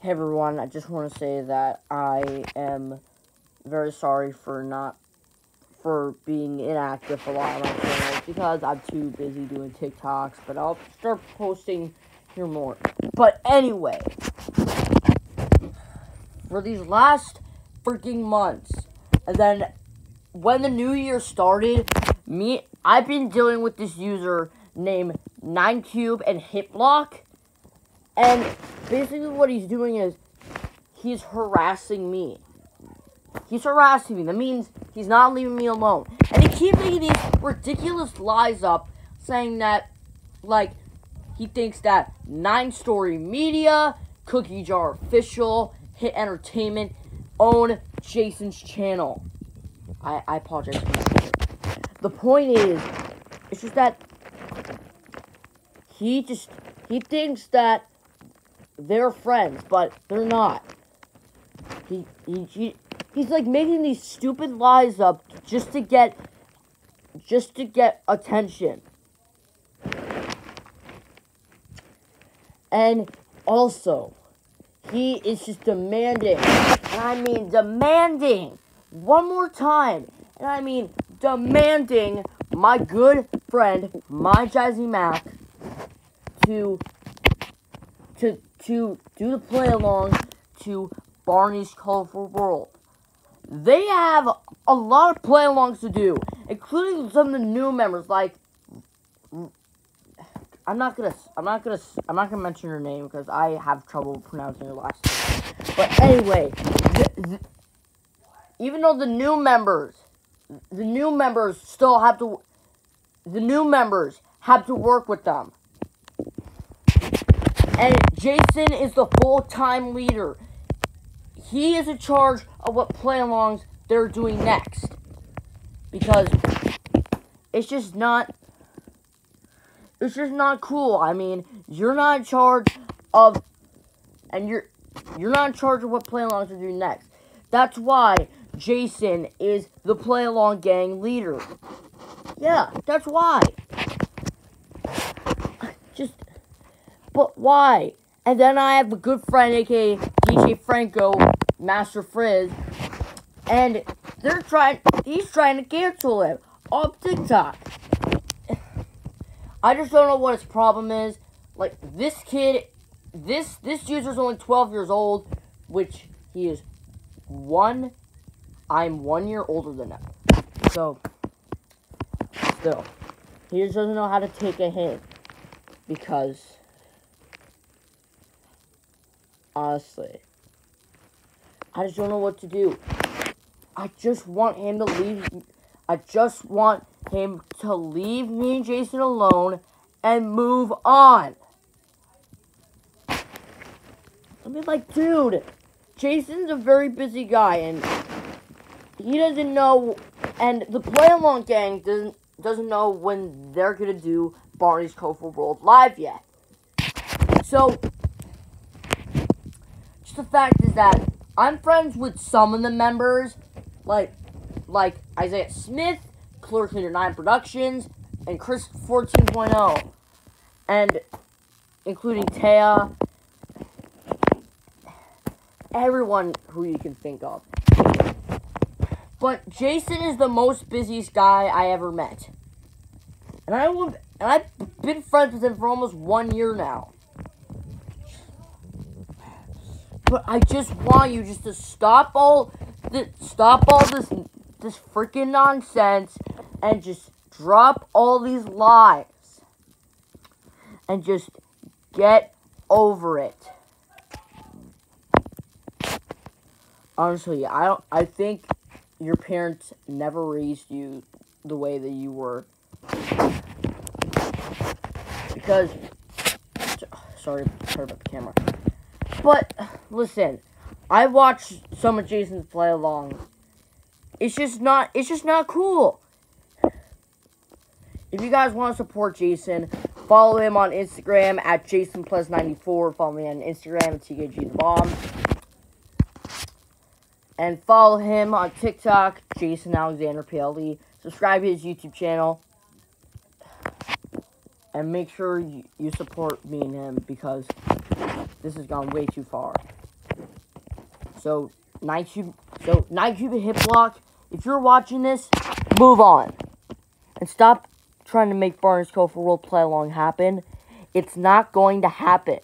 Hey everyone, I just want to say that I am very sorry for not for being inactive a lot on my channel because I'm too busy doing TikToks, but I'll start posting here more. But anyway, for these last freaking months, and then when the new year started, me I've been dealing with this user named 9cube and Hiplock, And basically what he's doing is he's harassing me. He's harassing me. That means he's not leaving me alone. And he keeps making these ridiculous lies up saying that like he thinks that Nine Story Media, Cookie Jar Official, Hit Entertainment own Jason's channel. I, I apologize The point is, it's just that he just he thinks that they're friends, but they're not. He, he, he he's like making these stupid lies up just to get just to get attention. And also, he is just demanding, and I mean demanding, one more time, and I mean demanding my good friend, my Jazzy Mac, to to to do the play along to Barney's Colorful World. They have a lot of play alongs to do, including some of the new members like I'm not gonna I'm not gonna I'm not gonna mention her name because I have trouble pronouncing her last name. But anyway, even though the new members the new members still have to the new members have to work with them. And Jason is the full-time leader. He is in charge of what play-alongs they're doing next. Because it's just not it's just not cool. I mean, you're not in charge of and you're you're not in charge of what play-alongs are doing next. That's why Jason is the play-along gang leader. Yeah, that's why. Just but why? And then I have a good friend, aka DJ Franco, Master Frizz, and they're trying, he's trying to cancel him on TikTok. I just don't know what his problem is. Like, this kid, this, this user's only 12 years old, which he is one, I'm one year older than him. So, still, he just doesn't know how to take a hint. Because Honestly. I just don't know what to do. I just want him to leave. I just want him to leave me and Jason alone and move on. I mean, like, dude, Jason's a very busy guy, and he doesn't know, and the Play Along gang doesn't doesn't know when they're gonna do Barney's Colorful World live yet. So the fact is that I'm friends with some of the members, like like Isaiah Smith, Clerk Leader 9 Productions, and Chris 14.0, and including Taya, everyone who you can think of. But Jason is the most busiest guy I ever met. And I and I've been friends with him for almost one year now. But I just want you just to stop all the stop all this this freaking nonsense and just drop all these lies and just get over it. Honestly, I don't I think your parents never raised you the way that you were. Because sorry, sorry about the camera. But listen, I watched some of Jason's play along. It's just not it's just not cool. If you guys want to support Jason, follow him on Instagram at JasonPlus94. Follow me on Instagram at TKG the Bomb. And follow him on TikTok, Jason Alexander PLE. Subscribe to his YouTube channel. And make sure you support me and him because this has gone way too far. So nine cube, so nine cube hit block. If you're watching this, move on, and stop trying to make Barney's Colorful World Play Along happen. It's not going to happen.